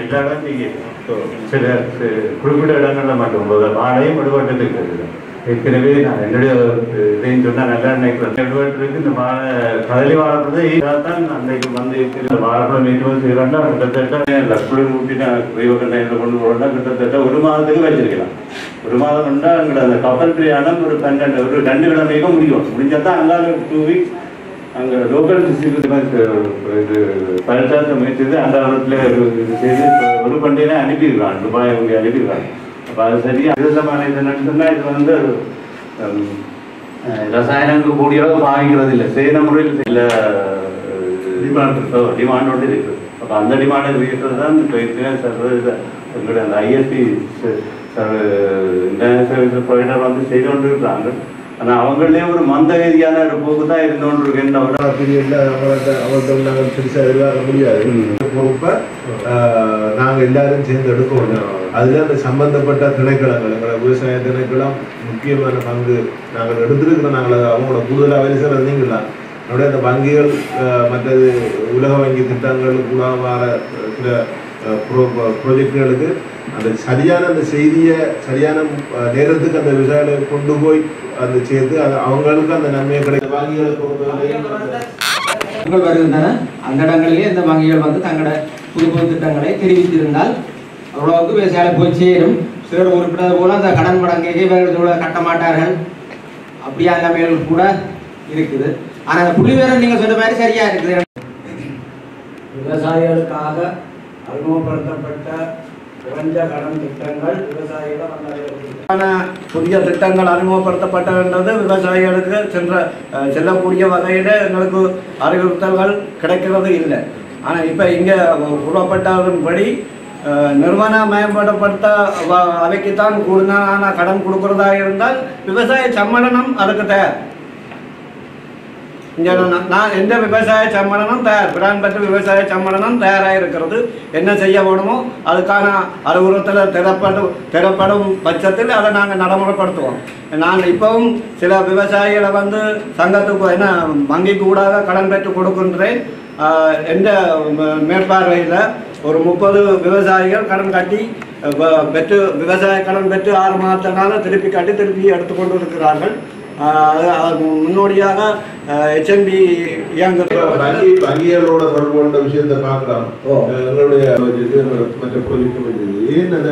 எல்லா இடத்தையும் சில குறிப்பிட்ட இடங்கள்ல மட்டும் மாலையும் வாழையும் விடுபட்டு ஏற்கனவே நான் என்னுடைய இதையும் சொன்னா நல்லா நினைக்கிறேன் விடுபட்டு இருக்கு இந்த வாழை கதலி வாழைப்பதை தான் அன்றைக்கு வந்து இந்த வாழைப்பழம் ஏற்றுமதி செய்யறாங்கன்னா கிட்டத்தட்ட லக்குளிர் ஊட்டினா தெய்வக்கண்டையில் கொண்டு போறோம்னா கிட்டத்தட்ட ஒரு மாதத்துக்கு வச்சிருக்கலாம் ஒரு மாதம் கொண்டா எங்களோட அந்த கப்பல் பிரயாணம் ஒரு பன்னெண்டு ஒரு ரெண்டு கிழமைக்கும் முடியும் முடிஞ்சா தான் அங்கால டூ வீக்ஸ் அங்கே லோக்கல் டிஸ்ட்ரிபியூஷன் இது பரிசாரத்தை முயற்சி அந்த இடத்துல இது செய்து ஒரு பண்டிகை அனுப்பியிருக்காங்க துபாய் அவங்க அனுப்பியிருக்காங்க அப்போ அது சரியா விதமான இது நடந்துன்னா இது வந்து ரசாயனங்கள் கூடிய அளவு பாவிக்கிறது இல்லை. செய்த முறையில் இல்லை டிமாண்ட் டிமாண்ட் ஒன்று இருக்குது. அப்போ அந்த டிமாண்டை இருக்கிறது தான் இப்போ இருக்கிற சர்வதேச எங்களுடைய அந்த ஐஎஸ்பி இன்டர்நேஷனல் சர்வீஸ் ப்ரொவைடர் வந்து செய்து கொண்டு இருக்கிறாங்க ஆனால் அவங்களே ஒரு மந்தகதியான ஒரு போக்கு தான் இருந்து கொண்டு இருக்குன்னு தவிர பீரியட்ல அவங்கள்ட்ட அவங்கள்ட்ட நாங்கள் பெருசாக எதிர்பார்க்க முடியாது. பொறுப்பை நாங்கள் எல்லாரும் சேர்ந்து எடுக்கணும் அதுல அந்த சம்பந்தப்பட்ட திணைக்களங்கள். எங்களோட விவசாய திணைக்களம் முக்கியமான பங்கு நாங்கள் எடுத்திருக்கிறோம். நாங்கள் அவங்களோட கூடுதலாக வேலை செய்கிறது நீங்களா நம்முடைய அந்த வங்கிகள் மற்றது உலக வங்கி திட்டங்கள் கூட சில ப்ரோ ப்ரொஜெக்டுகளுக்கு அந்த சரியான அந்த செய்தியை சரியான நேரத்துக்கு அந்த விவசாயிகளை கொண்டு போய் அந்த சேர்த்து அது அவங்களுக்கு அந்த நன்மையை கிடைக்கும் வங்கிகளை பொறுத்தவரை அந்த- வருகின்றன அந்த இடங்களிலே இந்த வங்கிகள் வந்து தங்களோட புது புது திட்டங்களை தெரிவித்திருந்தால் அவ்வளவுக்கு விவசாயிகள் போய் சேரும் சிலர் குறிப்பிட்டது போல அந்த கடன் மடங்கைக்கு இவர்கள் கட்ட மாட்டார்கள் அப்படியா நிலைமைகள் கூட இருக்குது ஆனா அந்த புள்ளி விவரம் நீங்க சொன்ன மாதிரி சரியா இருக்குது. விவசாயிகளுக்காக அறிமுகப்படுத்தப்பட்ட குறைஞ்ச கடன் திட்டங்கள் விவசாயிகளை புதிய திட்டங்கள் அறிமுகப்படுத்தப்பட்டது விவசாயிகளுக்கு சென்ற செல்லக்கூடிய வகையில் எங்களுக்கு அறிவுறுத்தல்கள் கிடைக்கிறது இல்லை. ஆனால் இப்போ இங்கே கூறப்பட்டதன்படி அஹ், நிறுவன மேம்படுத்த வ- அவைக்குத்தான் கூடுதலான கடன் கொடுக்கிறதா இருந்தால் விவசாய சம்மேளனம் அதுக்கு தயார். இங்க நான் எந்த விவசாய சம்மேளனம் தயார். பிரான் பெற்ற விவசாய சம்மேளனம் தயாராக இருக்கிறது என்ன செய்ய வேணுமோ அதுக்கான அறிவுறுத்தல் திறப்படும் திறப்படும் பட்சத்தில் அதை நாங்கள் நடைமுறைப்படுத்துவோம். நான் இப்பவும் சில விவசாயிகளை வந்து சங்கத்துக்கு என்ன வங்கிக்கு கூடாக கடன் பெற்று கொடுக்கின்றேன். எந்த மேற்பார்வையில் ஒரு முப்பது விவசாயிகள் கடன் கட்டி பெற்று விவசாய கடன் பெற்று ஆறு மாதத்தினால திருப்பி கட்டி திருப்பி எடுத்துக்கொண்டு இருக்கிறார்கள் முன்னோடியாக ஹெச்என்பி இயங்குகிற வங்கி வங்கிகளோட தொடர்பு கொண்ட விஷயத்தை பார்க்கலாம். எங்களுடைய மற்ற இருக்குது ஏன் அந்த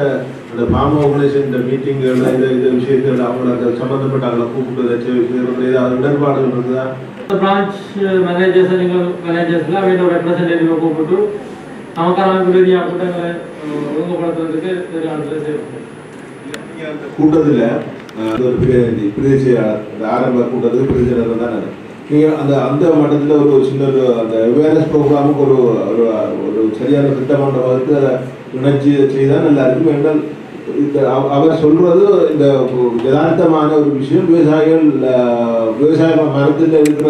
அந்த ஃபார்ம் ஆர்கனைசேஷன் இந்த மீட்டிங்கள் இந்த இந்த விஷயத்தில் அவங்கள அந்த சம்மந்தப்பட்ட அவங்களை கூப்பிட்டு வச்சு ஏதாவது இடர்பாடுகள் இருக்குதா? பிரான்ச் மேனேஜர்ஸ் நீங்கள் மேனேஜர்ஸ்ல அவங்களோட ரெப்ரசன்டேட்டிவ் கூப்பிட்டு நமக்கான விரோதியாக கூட்டங்களை ஒழுங்குபடுத்துறதுக்கு கூட்டத்தில் ஒரு பிரதேச ஆரம்ப கூட்டத்துக்கு பிரதிநிதி தானே நீங்கள் அந்த அந்த மட்டத்தில் ஒரு சின்ன ஒரு அந்த அவேர்னஸ் ப்ரோக்ராமுக்கு ஒரு ஒரு ஒரு சரியான திட்டமான வகுத்து அதை இணைச்சி செய்தால் நல்லா இருக்கும் என்றால் இந்த அவ- அவர் சொல்றது இந்த யதார்த்தமான ஒரு விஷயம். விவசாயிகள் விவசாய மரத்தில் இருக்கிற